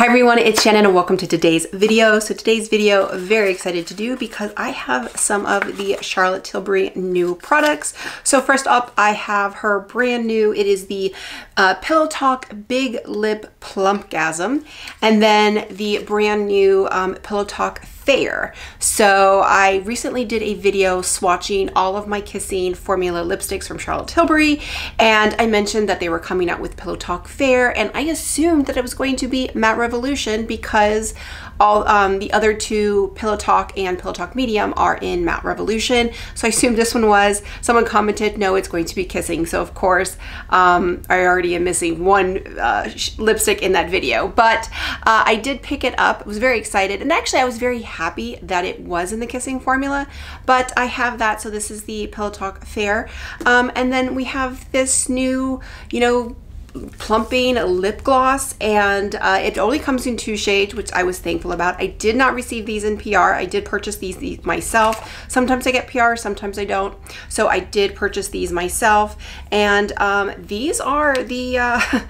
Hi everyone, it's Shannon and welcome to today's video. So today's video, very excited to do because I have some of the Charlotte Tilbury new products. So first up, I have her brand new, it is the uh, Pillow Talk Big Lip Plumpgasm, and then the brand new um, Pillow Talk Fair. So I recently did a video swatching all of my kissing formula lipsticks from Charlotte Tilbury and I mentioned that they were coming out with Pillow Talk Fair and I assumed that it was going to be Matte Revolution because all um, the other two Pillow Talk and Pillow Talk Medium are in Matte Revolution. So I assumed this one was. Someone commented, no, it's going to be Kissing. So of course, um, I already am missing one uh, lipstick in that video. But uh, I did pick it up. I was very excited. And actually, I was very happy that it was in the Kissing formula. But I have that. So this is the Pillow Talk Fair. Um, and then we have this new, you know, plumping lip gloss and uh, it only comes in two shades which I was thankful about. I did not receive these in PR. I did purchase these, these myself. Sometimes I get PR, sometimes I don't. So I did purchase these myself and um, these are the, uh,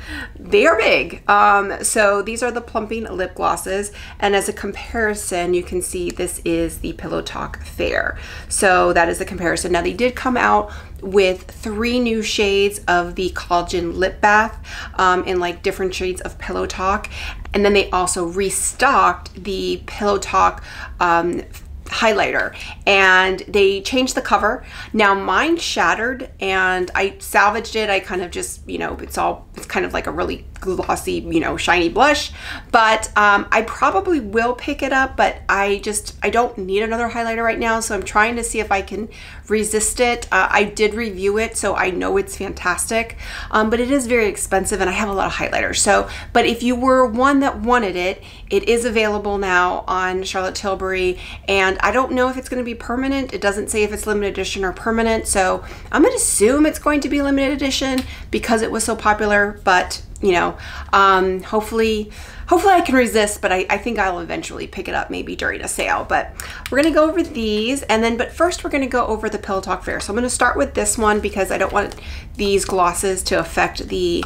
they are big. Um, so these are the plumping lip glosses and as a comparison you can see this is the Pillow Talk Fair. So that is the comparison. Now they did come out with three new shades of the collagen lip bath um, in like different shades of pillow talk and then they also restocked the pillow talk um, highlighter and they changed the cover. Now mine shattered and I salvaged it. I kind of just, you know, it's all, it's kind of like a really glossy, you know, shiny blush, but um, I probably will pick it up, but I just, I don't need another highlighter right now. So I'm trying to see if I can resist it. Uh, I did review it, so I know it's fantastic, um, but it is very expensive and I have a lot of highlighters. So, but if you were one that wanted it, it is available now on Charlotte Tilbury and I don't know if it's going to be permanent. It doesn't say if it's limited edition or permanent. So I'm going to assume it's going to be limited edition because it was so popular, but you know, um, hopefully, hopefully I can resist, but I, I think I'll eventually pick it up maybe during a sale. But we're gonna go over these and then, but first we're gonna go over the Pillow Talk Fair. So I'm gonna start with this one because I don't want these glosses to affect the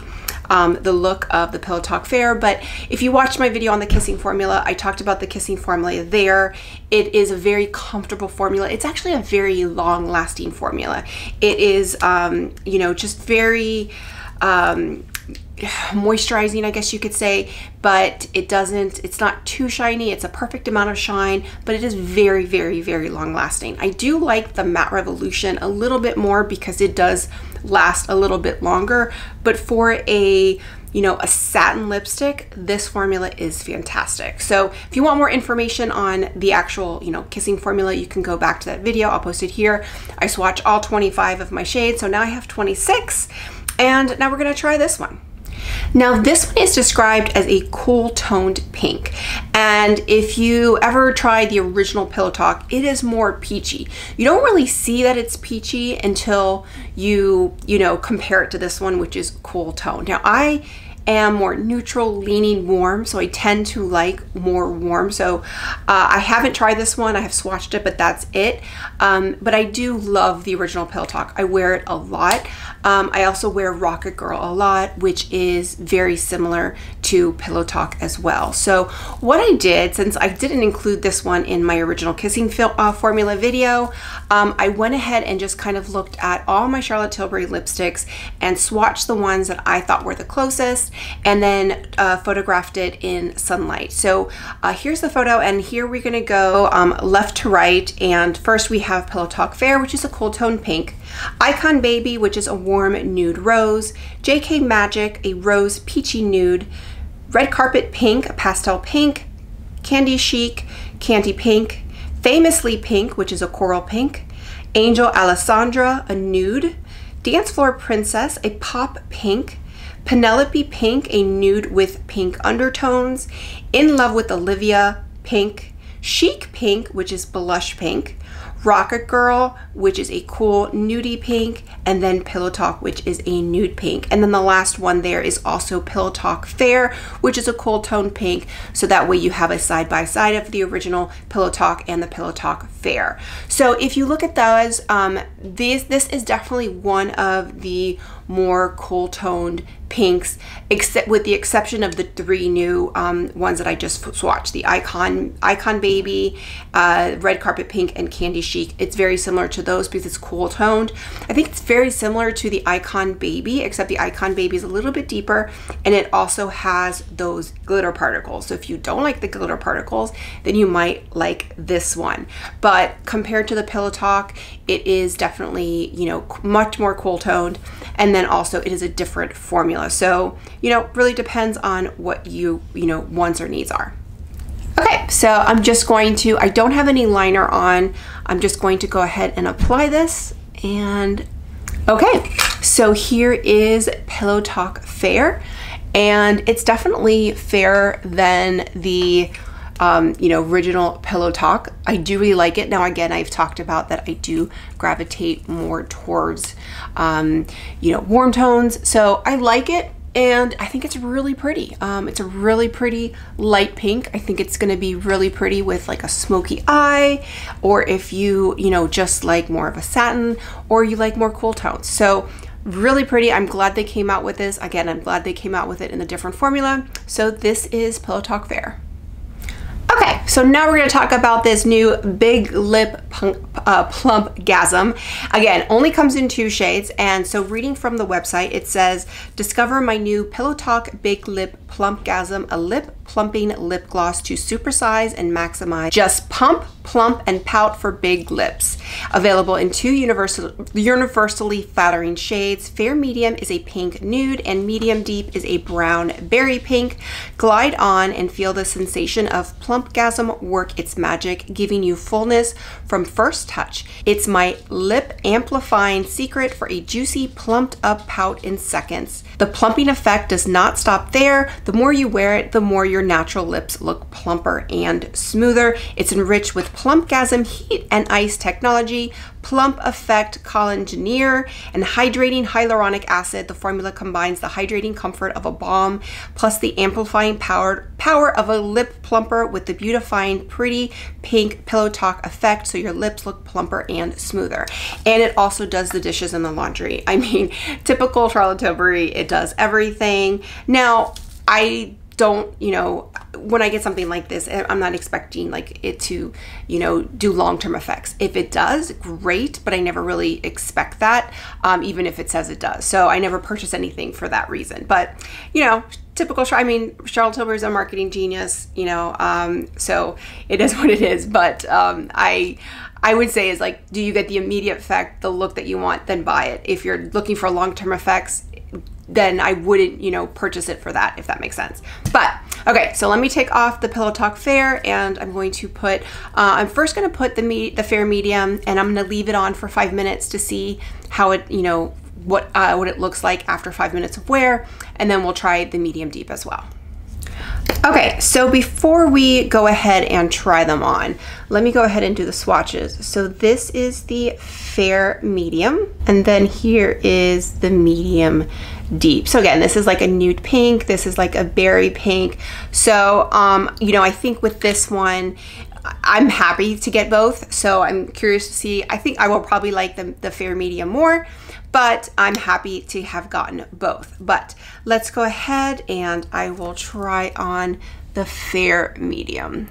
um, the look of the Pillow Talk Fair. But if you watched my video on the kissing formula, I talked about the kissing formula there. It is a very comfortable formula. It's actually a very long lasting formula. It is, um, you know, just very, um, moisturizing, I guess you could say, but it doesn't, it's not too shiny. It's a perfect amount of shine, but it is very, very, very long lasting. I do like the Matte Revolution a little bit more because it does last a little bit longer, but for a you know, a satin lipstick, this formula is fantastic. So if you want more information on the actual, you know, kissing formula, you can go back to that video. I'll post it here. I swatch all 25 of my shades. So now I have 26 and now we're gonna try this one. Now this one is described as a cool toned pink and if you ever try the original Pillow Talk it is more peachy. You don't really see that it's peachy until you you know compare it to this one which is cool toned. Now I am more neutral, leaning warm, so I tend to like more warm. So uh, I haven't tried this one. I have swatched it, but that's it. Um, but I do love the original Pillow Talk. I wear it a lot. Um, I also wear Rocket Girl a lot, which is very similar to Pillow Talk as well. So what I did, since I didn't include this one in my original kissing uh, formula video, um, I went ahead and just kind of looked at all my Charlotte Tilbury lipsticks and swatched the ones that I thought were the closest and then uh, photographed it in sunlight. So uh, here's the photo and here we're gonna go um, left to right and first we have Pillow Talk Fair, which is a cool tone pink. Icon Baby, which is a warm nude rose. JK Magic, a rose peachy nude. Red Carpet Pink, a pastel pink. Candy Chic, Candy Pink. Famously Pink, which is a coral pink. Angel Alessandra, a nude. Dancefloor Princess, a pop pink. Penelope Pink, a nude with pink undertones. In Love with Olivia, pink. Chic Pink, which is blush pink. Rocket Girl, which is a cool nudie pink, and then Pillow Talk, which is a nude pink. And then the last one there is also Pillow Talk Fair, which is a cool tone pink. So that way you have a side by side of the original Pillow Talk and the Pillow Talk Fair. So if you look at those, um, this, this is definitely one of the more cool toned pinks, except with the exception of the three new um, ones that I just swatched: the Icon, Icon Baby, uh, Red Carpet Pink, and Candy Chic. It's very similar to those because it's cool toned. I think it's very similar to the Icon Baby, except the Icon Baby is a little bit deeper, and it also has those glitter particles. So if you don't like the glitter particles, then you might like this one. But compared to the Pillow Talk, it is definitely you know much more cool toned, and then also it is a different formula formula. So, you know, really depends on what you, you know, wants or needs are. Okay, so I'm just going to, I don't have any liner on. I'm just going to go ahead and apply this. And okay, so here is Pillow Talk Fair. And it's definitely fairer than the um, you know, original Pillow Talk. I do really like it. Now, again, I've talked about that I do gravitate more towards, um, you know, warm tones. So I like it and I think it's really pretty. Um, it's a really pretty light pink. I think it's gonna be really pretty with like a smoky eye, or if you, you know, just like more of a satin, or you like more cool tones. So really pretty. I'm glad they came out with this. Again, I'm glad they came out with it in a different formula. So this is Pillow Talk Fair. So now we're to talk about this new Big Lip uh, Plumpgasm. Again, only comes in two shades, and so reading from the website, it says, discover my new Pillow Talk Big Lip Plumpgasm, a lip plumping lip gloss to supersize and maximize. Just pump, plump, and pout for big lips. Available in two universal, universally flattering shades. Fair medium is a pink nude, and medium deep is a brown berry pink. Glide on and feel the sensation of plumpgasm work its magic, giving you fullness from first touch. It's my lip amplifying secret for a juicy, plumped up pout in seconds. The plumping effect does not stop there. The more you wear it, the more your natural lips look plumper and smoother. It's enriched with Plumpgasm heat and ice technology, Plump Effect Collageneur, and hydrating hyaluronic acid. The formula combines the hydrating comfort of a balm plus the amplifying power, power of a lip plumper with the beautifying pretty pink pillow talk effect so your lips look plumper and smoother. And it also does the dishes and the laundry. I mean, typical Charlotte Tilbury, it does everything. Now, I don't you know when i get something like this i'm not expecting like it to you know do long-term effects. If it does great but i never really expect that um, even if it says it does. So i never purchase anything for that reason. But you know typical i mean charlotte tilbury is a marketing genius you know um, so it is what it is. But um, i I would say is like, do you get the immediate effect, the look that you want, then buy it. If you're looking for long term effects, then I wouldn't, you know, purchase it for that, if that makes sense. But, okay, so let me take off the Pillow Talk Fair and I'm going to put, uh, I'm first going to put the, me the Fair Medium and I'm going to leave it on for five minutes to see how it, you know, what, uh, what it looks like after five minutes of wear. And then we'll try the Medium Deep as well. Okay, so before we go ahead and try them on, let me go ahead and do the swatches. So this is the fair medium, and then here is the medium deep. So again, this is like a nude pink, this is like a berry pink. So, um, you know, I think with this one, I'm happy to get both. So I'm curious to see, I think I will probably like the, the fair medium more but I'm happy to have gotten both. But let's go ahead and I will try on the fair medium.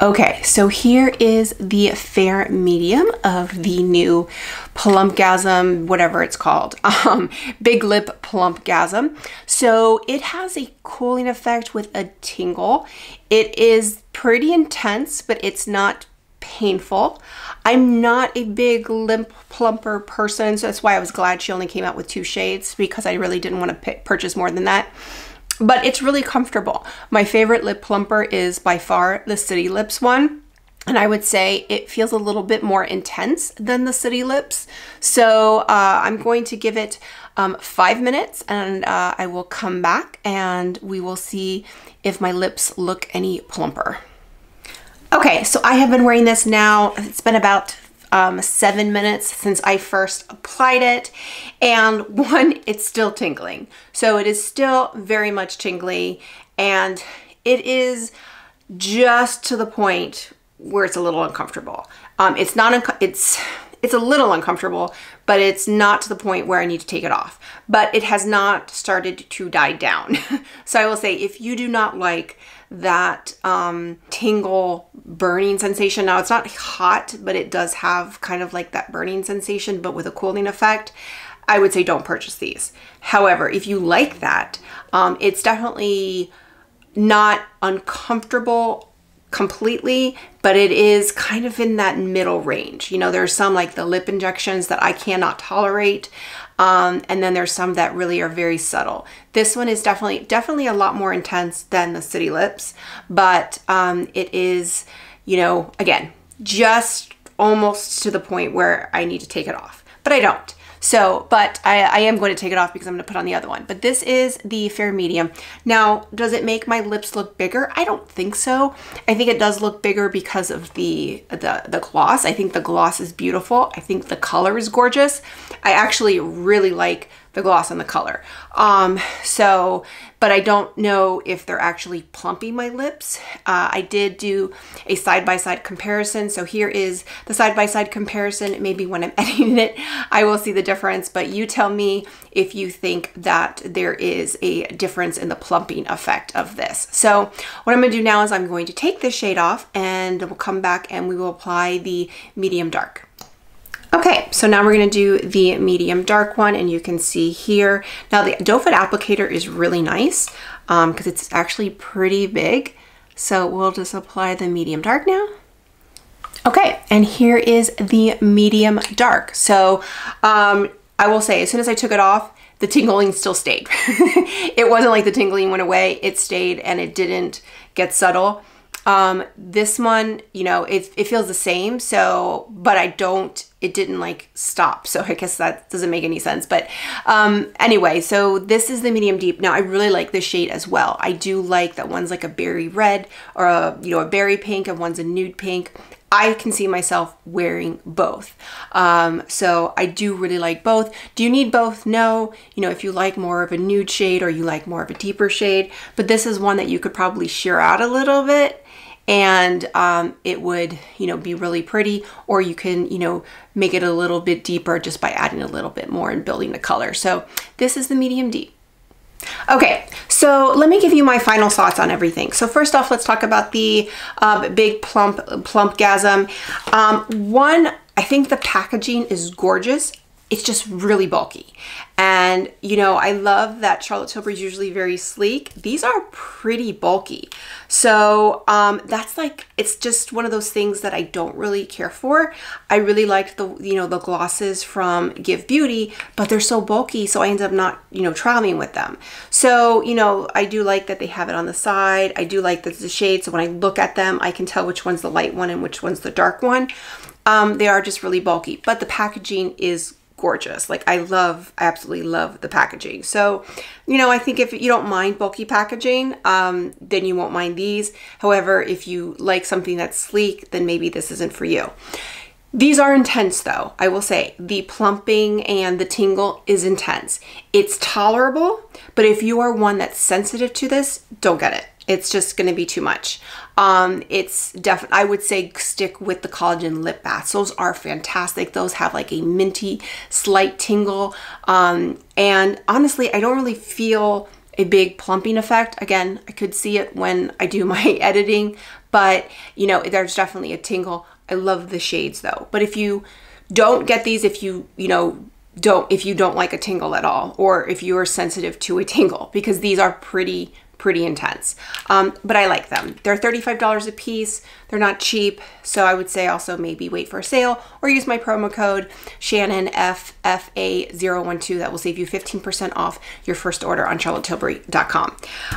Okay, so here is the fair medium of the new Plumpgasm, whatever it's called, um, Big Lip Plumpgasm. So it has a cooling effect with a tingle. It is pretty intense, but it's not painful. I'm not a big lip plumper person, so that's why I was glad she only came out with two shades because I really didn't want to purchase more than that. But it's really comfortable. My favorite lip plumper is by far the City Lips one. And I would say it feels a little bit more intense than the City Lips. So uh, I'm going to give it um, five minutes and uh, I will come back and we will see if my lips look any plumper. Okay, so I have been wearing this now, it's been about um, seven minutes since I first applied it. And one, it's still tingling. So it is still very much tingly and it is just to the point where it's a little uncomfortable. Um, it's not, it's, it's a little uncomfortable, but it's not to the point where I need to take it off. But it has not started to die down. so I will say if you do not like that um, tingle burning sensation. Now it's not hot, but it does have kind of like that burning sensation, but with a cooling effect. I would say don't purchase these. However, if you like that, um, it's definitely not uncomfortable completely, but it is kind of in that middle range. You know, there's some like the lip injections that I cannot tolerate. Um, and then there's some that really are very subtle. This one is definitely, definitely a lot more intense than the City Lips, but um, it is, you know, again, just almost to the point where I need to take it off, but I don't. So, but I, I, am going to take it off because I'm going to put on the other one. But this is the Fair Medium. Now, does it make my lips look bigger? I don't think so. I think it does look bigger because of the, the, the gloss. I think the gloss is beautiful. I think the color is gorgeous. I actually really like the gloss and the color. Um, so, but I don't know if they're actually plumping my lips. Uh, I did do a side-by-side -side comparison. So here is the side-by-side -side comparison. Maybe when I'm editing it, I will see the difference, but you tell me if you think that there is a difference in the plumping effect of this. So what I'm gonna do now is I'm going to take this shade off and we'll come back and we will apply the medium dark. Okay, so now we're gonna do the medium dark one and you can see here. Now the doe foot applicator is really nice because um, it's actually pretty big. So we'll just apply the medium dark now. Okay, and here is the medium dark. So um, I will say, as soon as I took it off, the tingling still stayed. it wasn't like the tingling went away, it stayed and it didn't get subtle. Um, this one, you know, it, it feels the same. So, but I don't, it didn't like stop. So I guess that doesn't make any sense. But um, anyway, so this is the medium deep. Now I really like this shade as well. I do like that one's like a berry red or a, you know, a berry pink and one's a nude pink. I can see myself wearing both. Um, so I do really like both. Do you need both? No. You know, if you like more of a nude shade or you like more of a deeper shade, but this is one that you could probably sheer out a little bit and um, it would, you know, be really pretty, or you can, you know, make it a little bit deeper just by adding a little bit more and building the color. So this is the medium deep. Okay, so let me give you my final thoughts on everything. So first off, let's talk about the uh, big plump plumpgasm. Um, one, I think the packaging is gorgeous it's just really bulky. And, you know, I love that Charlotte Tilbury is usually very sleek. These are pretty bulky. So um, that's like, it's just one of those things that I don't really care for. I really liked the, you know, the glosses from Give Beauty, but they're so bulky. So I end up not, you know, traveling with them. So, you know, I do like that they have it on the side. I do like that the shade. So when I look at them, I can tell which one's the light one and which one's the dark one. Um, they are just really bulky, but the packaging is gorgeous. Like I love, I absolutely love the packaging. So, you know, I think if you don't mind bulky packaging, um, then you won't mind these. However, if you like something that's sleek, then maybe this isn't for you. These are intense though, I will say. The plumping and the tingle is intense. It's tolerable, but if you are one that's sensitive to this, don't get it it's just going to be too much. Um, it's definitely, I would say stick with the collagen lip baths. Those are fantastic. Those have like a minty, slight tingle. Um, and honestly, I don't really feel a big plumping effect. Again, I could see it when I do my editing, but you know, there's definitely a tingle. I love the shades though. But if you don't get these, if you, you know, don't, if you don't like a tingle at all, or if you are sensitive to a tingle, because these are pretty, pretty intense. Um, but I like them. They're $35 a piece. They're not cheap. So I would say also maybe wait for a sale or use my promo code Shannon FFA012. That will save you 15% off your first order on charlottetilbury.com.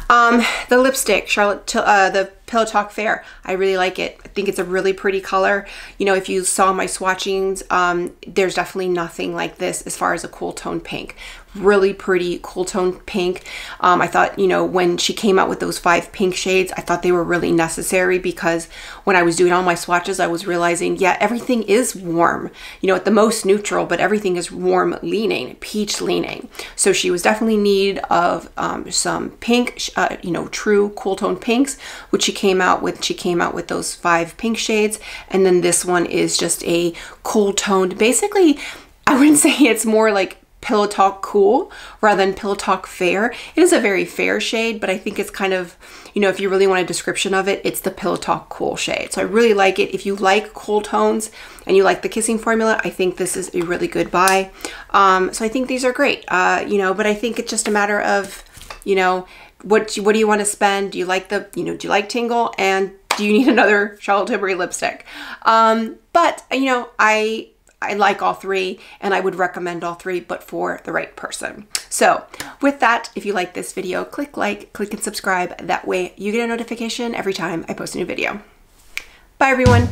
Um, the lipstick, Charlotte, uh, the Pillow Talk Fair. I really like it. I think it's a really pretty color. You know, if you saw my swatchings, um, there's definitely nothing like this as far as a cool tone pink. Really pretty cool tone pink. Um, I thought, you know, when she came out with those five pink shades, I thought they were really necessary because when I was doing all my swatches, I was realizing, yeah, everything is warm, you know, at the most neutral, but everything is warm leaning, peach leaning. So she was definitely need of um, some pink, uh, you know, true cool tone pinks, which she came out with. She came out with those five pink shades. And then this one is just a cool toned, basically, I wouldn't say it's more like Pillow Talk Cool rather than Pillow Talk Fair. It is a very fair shade, but I think it's kind of, you know, if you really want a description of it, it's the Pillow Talk Cool shade. So I really like it. If you like cool tones and you like the kissing formula, I think this is a really good buy. Um, so I think these are great, uh, you know, but I think it's just a matter of, you know, what, what do you want to spend? Do you like the, you know, do you like Tingle? And do you need another Charlotte Tilbury lipstick? Um, but, you know, I, I like all three and I would recommend all three, but for the right person. So with that, if you like this video, click like, click and subscribe. That way you get a notification every time I post a new video. Bye everyone.